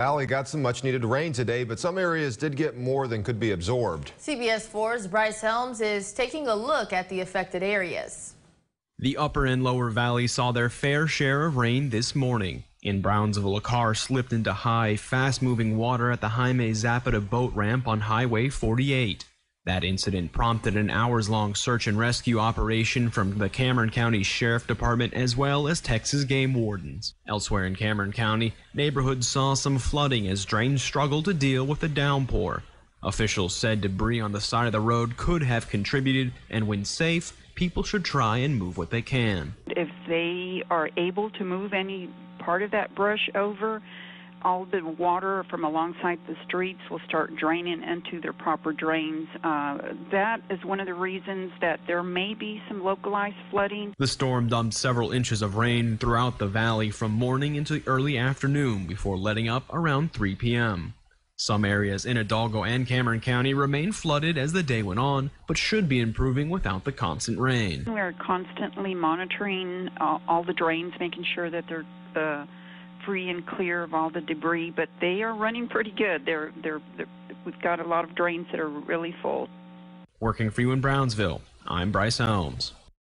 Valley got some much needed rain today, but some areas did get more than could be absorbed. CBS 4's Bryce Helms is taking a look at the affected areas. The upper and lower valley saw their fair share of rain this morning. In Brownsville, a car slipped into high, fast moving water at the Jaime Zapata boat ramp on Highway 48. That incident prompted an hours long search and rescue operation from the Cameron County Sheriff Department as well as Texas game wardens. Elsewhere in Cameron County, neighborhoods saw some flooding as drains struggled to deal with the downpour. Officials said debris on the side of the road could have contributed, and when safe, people should try and move what they can. If they are able to move any part of that brush over, all the water from alongside the streets will start draining into their proper drains. Uh, that is one of the reasons that there may be some localized flooding. The storm dumped several inches of rain throughout the valley from morning into early afternoon before letting up around 3 p.m. Some areas in Hidalgo and Cameron County remain flooded as the day went on, but should be improving without the constant rain. We're constantly monitoring uh, all the drains, making sure that they're uh, free and clear of all the debris, but they are running pretty good. They're, they're, they're, we've got a lot of drains that are really full. Working for you in Brownsville, I'm Bryce Helms.